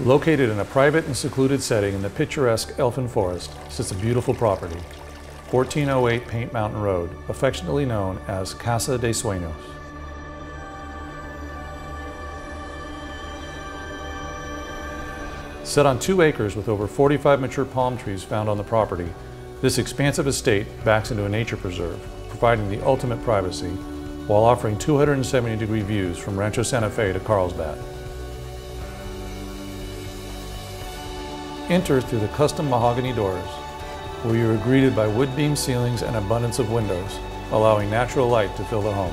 Located in a private and secluded setting in the picturesque Elfin Forest sits a beautiful property, 1408 Paint Mountain Road, affectionately known as Casa de Sueños. Set on two acres with over 45 mature palm trees found on the property, this expansive estate backs into a nature preserve, providing the ultimate privacy while offering 270 degree views from Rancho Santa Fe to Carlsbad. Enter through the custom mahogany doors, where you are greeted by wood beam ceilings and abundance of windows, allowing natural light to fill the home.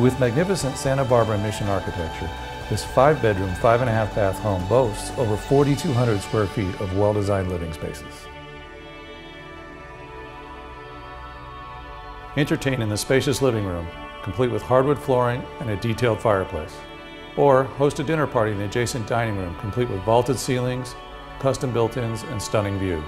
With magnificent Santa Barbara Mission architecture, this five bedroom, five and a half bath home boasts over 4,200 square feet of well designed living spaces. Entertain in the spacious living room, complete with hardwood flooring and a detailed fireplace. Or host a dinner party in the adjacent dining room, complete with vaulted ceilings, custom built-ins, and stunning views.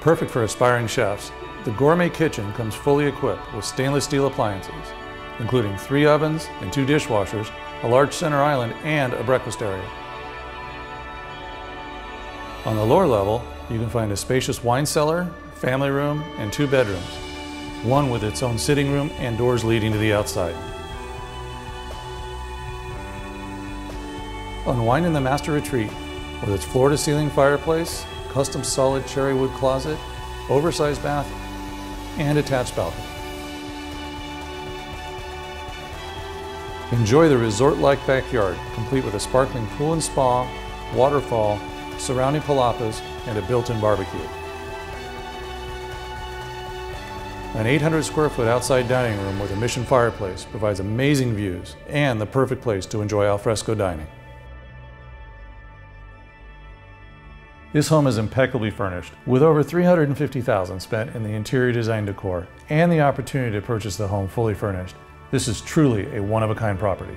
Perfect for aspiring chefs, the gourmet kitchen comes fully equipped with stainless steel appliances, including three ovens and two dishwashers, a large center island, and a breakfast area. On the lower level, you can find a spacious wine cellar, family room, and two bedrooms, one with its own sitting room and doors leading to the outside. Unwind in the master retreat with its floor-to-ceiling fireplace, custom solid cherry wood closet, oversized bath, and attached balcony. Enjoy the resort-like backyard, complete with a sparkling pool and spa, waterfall, surrounding palapas, and a built-in barbecue. An 800 square foot outside dining room with a mission fireplace provides amazing views and the perfect place to enjoy alfresco dining. This home is impeccably furnished, with over 350,000 spent in the interior design decor and the opportunity to purchase the home fully furnished. This is truly a one-of-a-kind property.